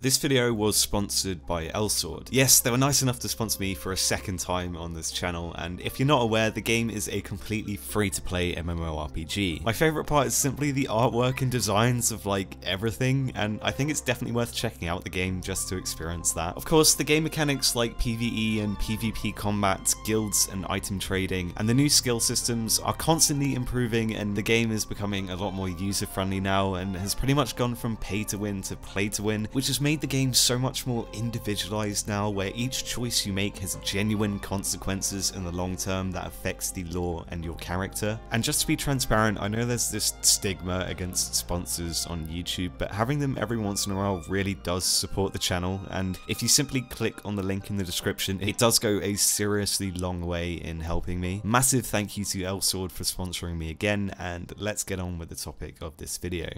This video was sponsored by Elsword. Yes, they were nice enough to sponsor me for a second time on this channel, and if you're not aware, the game is a completely free-to-play MMORPG. My favourite part is simply the artwork and designs of like everything, and I think it's definitely worth checking out the game just to experience that. Of course, the game mechanics like PvE and PvP combat, guilds and item trading, and the new skill systems are constantly improving and the game is becoming a lot more user-friendly now and has pretty much gone from pay to win to play to win, which has made the game so much more individualized now where each choice you make has genuine consequences in the long term that affects the lore and your character. And just to be transparent, I know there's this stigma against sponsors on YouTube, but having them every once in a while really does support the channel, and if you simply click on the link in the description, it does go a seriously long way in helping me. Massive thank you to Elsword for sponsoring me again, and let's get on with the topic of this video.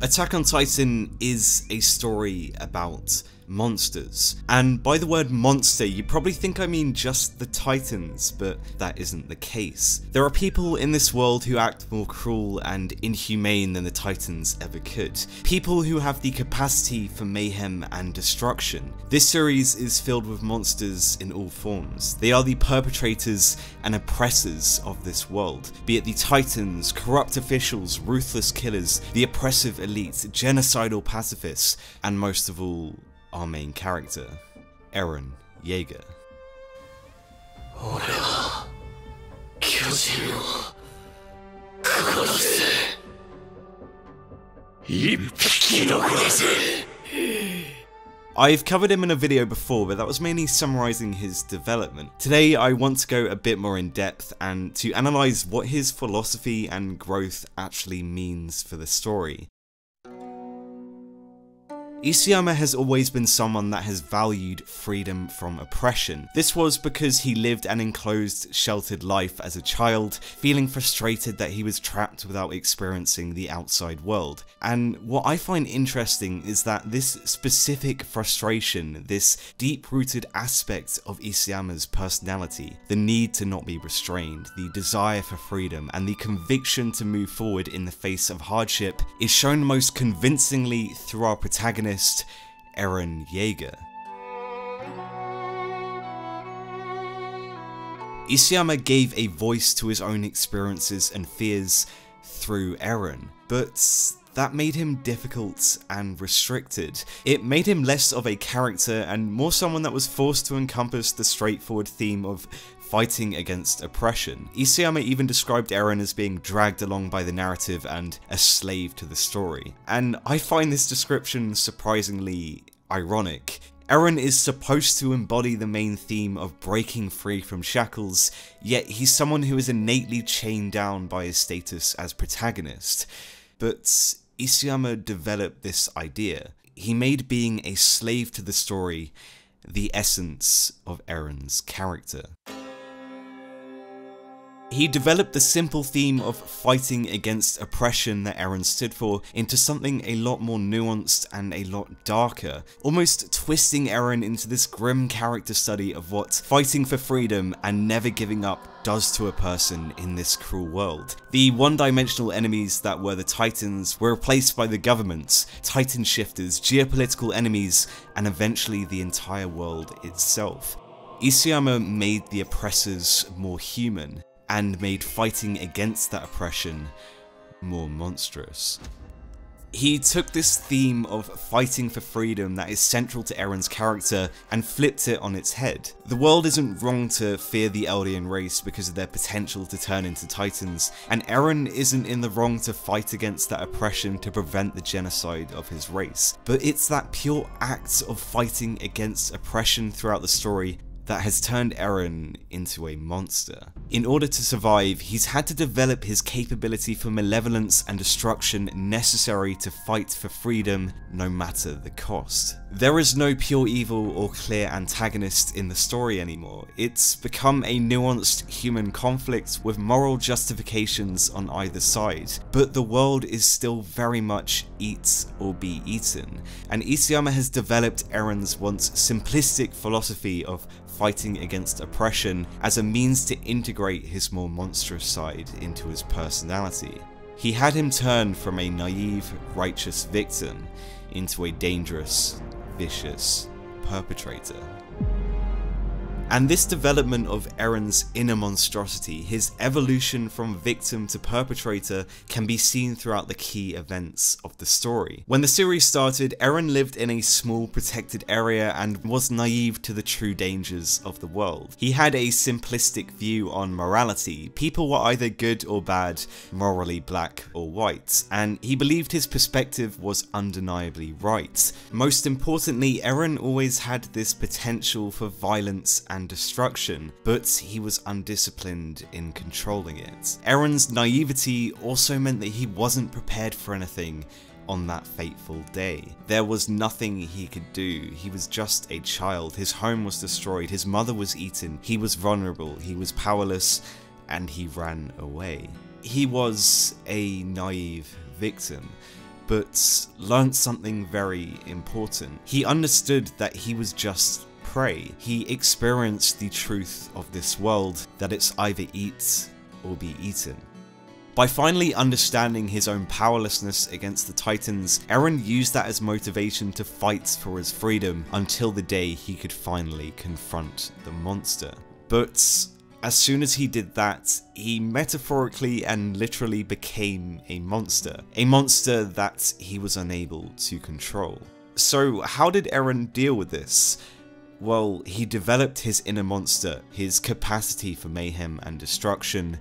Attack on Titan is a story about monsters. And by the word monster, you probably think I mean just the titans, but that isn't the case. There are people in this world who act more cruel and inhumane than the titans ever could. People who have the capacity for mayhem and destruction. This series is filled with monsters in all forms. They are the perpetrators and oppressors of this world, be it the titans, corrupt officials, ruthless killers, the oppressive elite, genocidal pacifists, and most of all, our main character, Eren Jaeger. I've covered him in a video before, but that was mainly summarising his development. Today I want to go a bit more in depth and to analyse what his philosophy and growth actually means for the story. Isayama has always been someone that has valued freedom from oppression. This was because he lived an enclosed, sheltered life as a child, feeling frustrated that he was trapped without experiencing the outside world. And what I find interesting is that this specific frustration, this deep-rooted aspect of Isayama's personality, the need to not be restrained, the desire for freedom, and the conviction to move forward in the face of hardship, is shown most convincingly through our protagonist Eren Jaeger. Isayama gave a voice to his own experiences and fears through Eren, but that made him difficult and restricted. It made him less of a character and more someone that was forced to encompass the straightforward theme of fighting against oppression. Isayama even described Eren as being dragged along by the narrative and a slave to the story. And I find this description surprisingly ironic. Eren is supposed to embody the main theme of breaking free from shackles, yet he's someone who is innately chained down by his status as protagonist. But Isayama developed this idea. He made being a slave to the story the essence of Eren's character. He developed the simple theme of fighting against oppression that Eren stood for into something a lot more nuanced and a lot darker, almost twisting Eren into this grim character study of what fighting for freedom and never giving up does to a person in this cruel world. The one-dimensional enemies that were the Titans were replaced by the governments, Titan shifters, geopolitical enemies, and eventually the entire world itself. Isayama made the oppressors more human, and made fighting against that oppression more monstrous. He took this theme of fighting for freedom that is central to Eren's character and flipped it on its head. The world isn't wrong to fear the Eldian race because of their potential to turn into titans, and Eren isn't in the wrong to fight against that oppression to prevent the genocide of his race. But it's that pure act of fighting against oppression throughout the story that has turned Eren into a monster. In order to survive, he's had to develop his capability for malevolence and destruction necessary to fight for freedom no matter the cost. There is no pure evil or clear antagonist in the story anymore. It's become a nuanced human conflict with moral justifications on either side, but the world is still very much eat or be eaten, and Isayama has developed Eren's once simplistic philosophy of fighting against oppression as a means to integrate his more monstrous side into his personality. He had him turn from a naive, righteous victim into a dangerous, vicious perpetrator. And this development of Eren's inner monstrosity, his evolution from victim to perpetrator, can be seen throughout the key events of the story. When the series started, Eren lived in a small protected area and was naive to the true dangers of the world. He had a simplistic view on morality, people were either good or bad, morally black or white, and he believed his perspective was undeniably right. Most importantly, Eren always had this potential for violence and and destruction, but he was undisciplined in controlling it. Eren's naivety also meant that he wasn't prepared for anything on that fateful day. There was nothing he could do. He was just a child. His home was destroyed. His mother was eaten. He was vulnerable. He was powerless and he ran away. He was a naive victim but learned something very important. He understood that he was just prey. He experienced the truth of this world, that it's either eat or be eaten. By finally understanding his own powerlessness against the Titans, Eren used that as motivation to fight for his freedom until the day he could finally confront the monster. But as soon as he did that, he metaphorically and literally became a monster. A monster that he was unable to control. So how did Eren deal with this? Well, he developed his inner monster, his capacity for mayhem and destruction,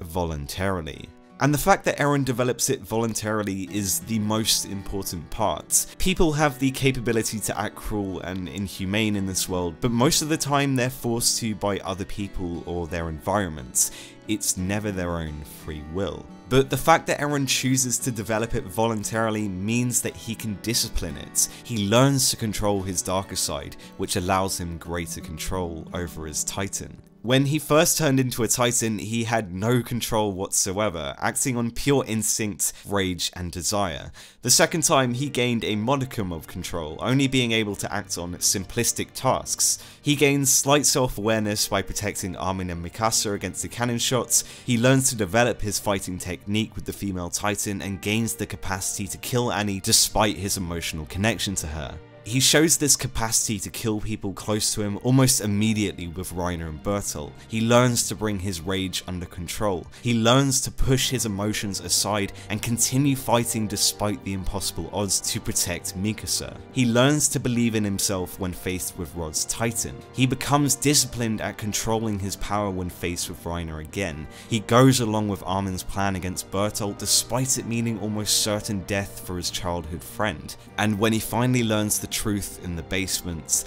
voluntarily. And the fact that Eren develops it voluntarily is the most important part. People have the capability to act cruel and inhumane in this world, but most of the time they're forced to by other people or their environments. It's never their own free will. But the fact that Eren chooses to develop it voluntarily means that he can discipline it. He learns to control his darker side, which allows him greater control over his titan. When he first turned into a titan, he had no control whatsoever, acting on pure instinct, rage and desire. The second time, he gained a modicum of control, only being able to act on simplistic tasks. He gains slight self-awareness by protecting Armin and Mikasa against the cannon shots, he learns to develop his fighting technique with the female titan and gains the capacity to kill Annie despite his emotional connection to her. He shows this capacity to kill people close to him almost immediately with Reiner and Bertolt. He learns to bring his rage under control. He learns to push his emotions aside and continue fighting despite the impossible odds to protect Mikasa. He learns to believe in himself when faced with Rod's Titan. He becomes disciplined at controlling his power when faced with Reiner again. He goes along with Armin's plan against Bertolt despite it meaning almost certain death for his childhood friend. And when he finally learns the truth in the basements,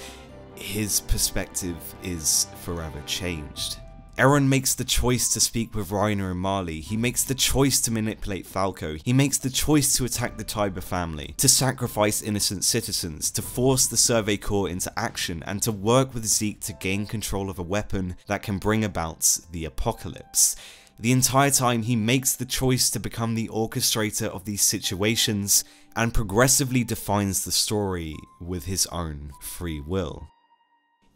his perspective is forever changed. Eren makes the choice to speak with Reiner and Marley, he makes the choice to manipulate Falco, he makes the choice to attack the Tybur family, to sacrifice innocent citizens, to force the Survey Corps into action, and to work with Zeke to gain control of a weapon that can bring about the apocalypse. The entire time he makes the choice to become the orchestrator of these situations and progressively defines the story with his own free will.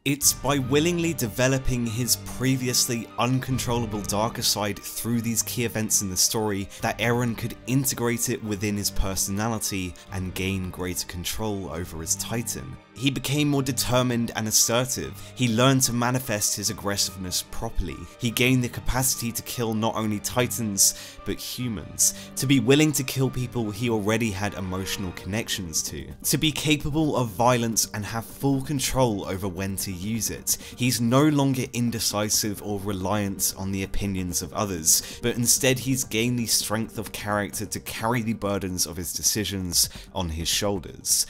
It's by willingly developing his previously uncontrollable darker side through these key events in the story that Eren could integrate it within his personality and gain greater control over his titan. He became more determined and assertive. He learned to manifest his aggressiveness properly. He gained the capacity to kill not only titans, but humans. To be willing to kill people he already had emotional connections to. To be capable of violence and have full control over when to use it. He's no longer indecisive or reliant on the opinions of others, but instead he's gained the strength of character to carry the burdens of his decisions on his shoulders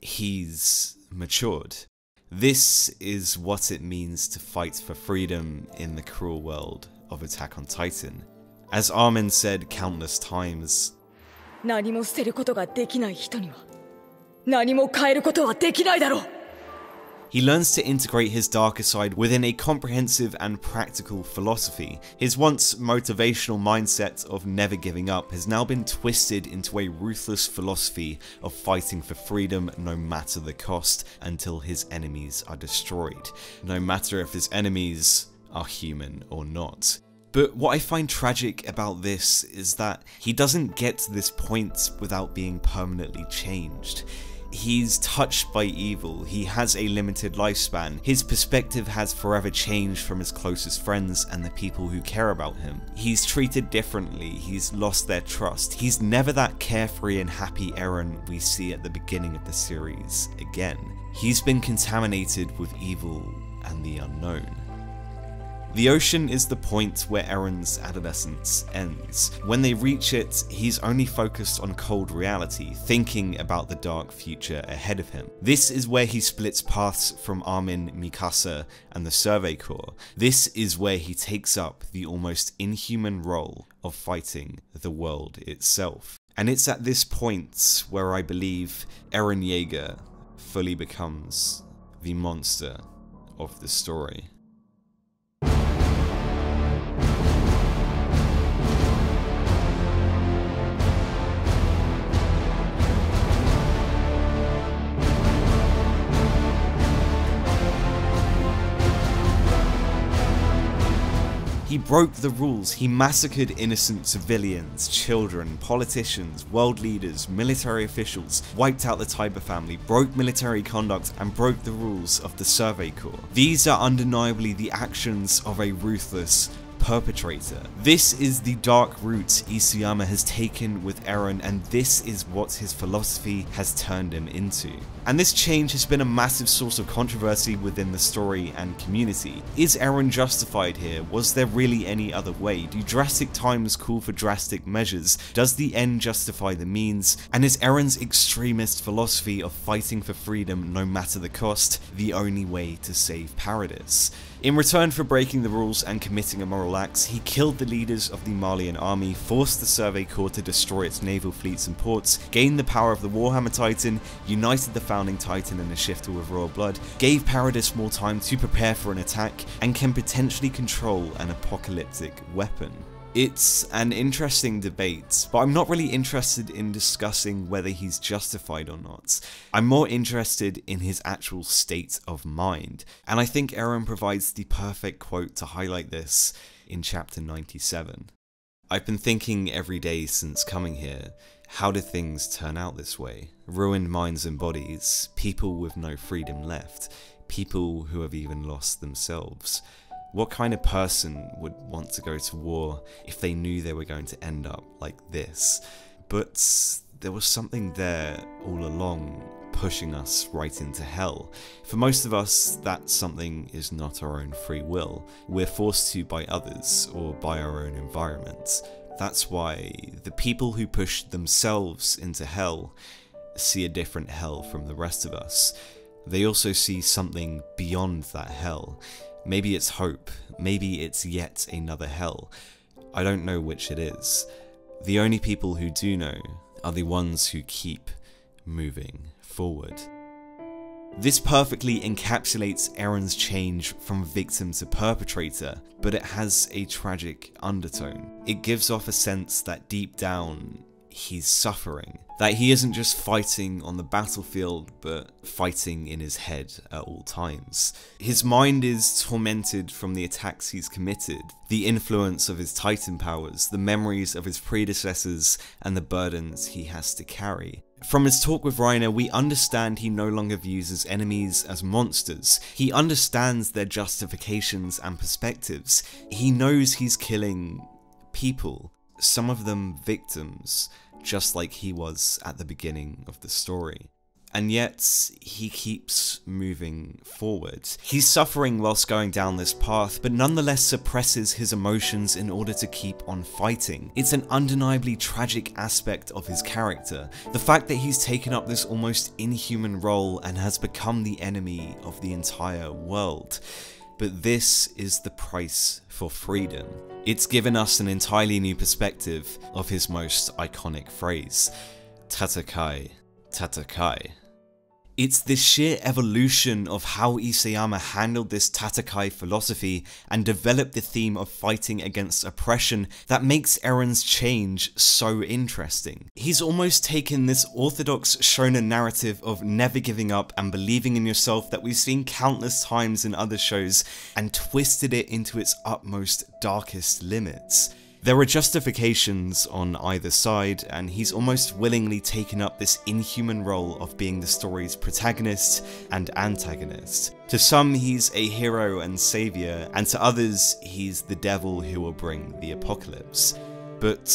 he's matured. This is what it means to fight for freedom in the cruel world of Attack on Titan. As Armin said countless times, 何も捨てることができない人には何も変えることはできないだろう he learns to integrate his darker side within a comprehensive and practical philosophy. His once motivational mindset of never giving up has now been twisted into a ruthless philosophy of fighting for freedom no matter the cost until his enemies are destroyed, no matter if his enemies are human or not. But what I find tragic about this is that he doesn't get to this point without being permanently changed. He's touched by evil, he has a limited lifespan, his perspective has forever changed from his closest friends and the people who care about him. He's treated differently, he's lost their trust, he's never that carefree and happy Eren we see at the beginning of the series again. He's been contaminated with evil and the unknown. The ocean is the point where Eren's adolescence ends. When they reach it, he's only focused on cold reality, thinking about the dark future ahead of him. This is where he splits paths from Armin, Mikasa, and the Survey Corps. This is where he takes up the almost inhuman role of fighting the world itself. And it's at this point where I believe Eren Jaeger fully becomes the monster of the story. He broke the rules, he massacred innocent civilians, children, politicians, world leaders, military officials, wiped out the Tybur family, broke military conduct, and broke the rules of the Survey Corps. These are undeniably the actions of a ruthless, perpetrator. This is the dark route Isayama has taken with Eren and this is what his philosophy has turned him into. And this change has been a massive source of controversy within the story and community. Is Eren justified here? Was there really any other way? Do drastic times call for drastic measures? Does the end justify the means? And is Eren's extremist philosophy of fighting for freedom no matter the cost the only way to save Paradis? In return for breaking the rules and committing immoral acts, he killed the leaders of the Marleyan army, forced the Survey Corps to destroy its naval fleets and ports, gained the power of the Warhammer Titan, united the founding Titan in a shifter with royal blood, gave Paradis more time to prepare for an attack, and can potentially control an apocalyptic weapon. It's an interesting debate, but I'm not really interested in discussing whether he's justified or not. I'm more interested in his actual state of mind, and I think Eren provides the perfect quote to highlight this in chapter 97. I've been thinking every day since coming here, how did things turn out this way? Ruined minds and bodies, people with no freedom left, people who have even lost themselves. What kind of person would want to go to war if they knew they were going to end up like this? But there was something there all along pushing us right into hell. For most of us, that something is not our own free will. We're forced to by others or by our own environment. That's why the people who push themselves into hell see a different hell from the rest of us. They also see something beyond that hell. Maybe it's hope, maybe it's yet another hell. I don't know which it is. The only people who do know are the ones who keep moving forward. This perfectly encapsulates Eren's change from victim to perpetrator, but it has a tragic undertone. It gives off a sense that deep down, he's suffering. That he isn't just fighting on the battlefield, but fighting in his head at all times. His mind is tormented from the attacks he's committed, the influence of his titan powers, the memories of his predecessors, and the burdens he has to carry. From his talk with Reiner, we understand he no longer views his enemies as monsters. He understands their justifications and perspectives. He knows he's killing people, some of them victims, just like he was at the beginning of the story. And yet, he keeps moving forward. He's suffering whilst going down this path, but nonetheless suppresses his emotions in order to keep on fighting. It's an undeniably tragic aspect of his character. The fact that he's taken up this almost inhuman role and has become the enemy of the entire world. But this is the price for freedom. It's given us an entirely new perspective of his most iconic phrase, Tatakai, Tatakai. It's the sheer evolution of how Isayama handled this Tatakai philosophy and developed the theme of fighting against oppression that makes Eren's change so interesting. He's almost taken this orthodox shonen narrative of never giving up and believing in yourself that we've seen countless times in other shows and twisted it into its utmost darkest limits. There are justifications on either side, and he's almost willingly taken up this inhuman role of being the story's protagonist and antagonist. To some, he's a hero and saviour, and to others, he's the devil who will bring the apocalypse. But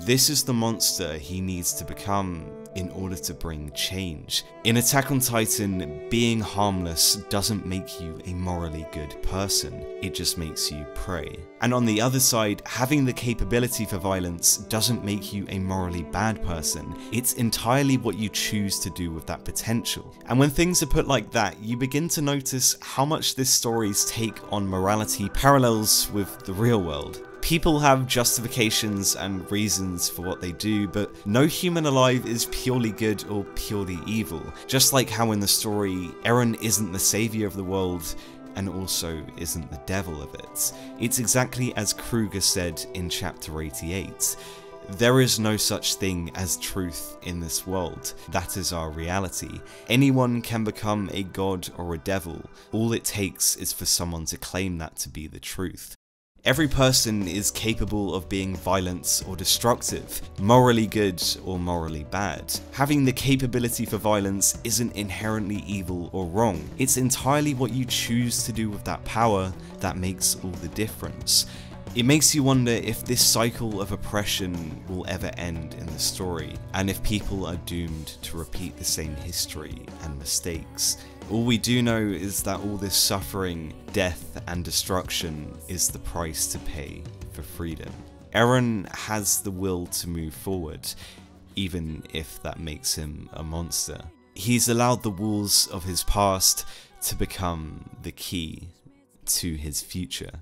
this is the monster he needs to become in order to bring change. In Attack on Titan, being harmless doesn't make you a morally good person, it just makes you prey. And on the other side, having the capability for violence doesn't make you a morally bad person, it's entirely what you choose to do with that potential. And when things are put like that, you begin to notice how much this story's take on morality parallels with the real world. People have justifications and reasons for what they do, but no human alive is purely good or purely evil. Just like how in the story, Eren isn't the savior of the world, and also isn't the devil of it. It's exactly as Kruger said in chapter 88. There is no such thing as truth in this world. That is our reality. Anyone can become a god or a devil. All it takes is for someone to claim that to be the truth. Every person is capable of being violent or destructive, morally good or morally bad. Having the capability for violence isn't inherently evil or wrong, it's entirely what you choose to do with that power that makes all the difference. It makes you wonder if this cycle of oppression will ever end in the story, and if people are doomed to repeat the same history and mistakes. All we do know is that all this suffering, death, and destruction is the price to pay for freedom. Eren has the will to move forward, even if that makes him a monster. He's allowed the walls of his past to become the key to his future.